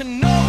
to know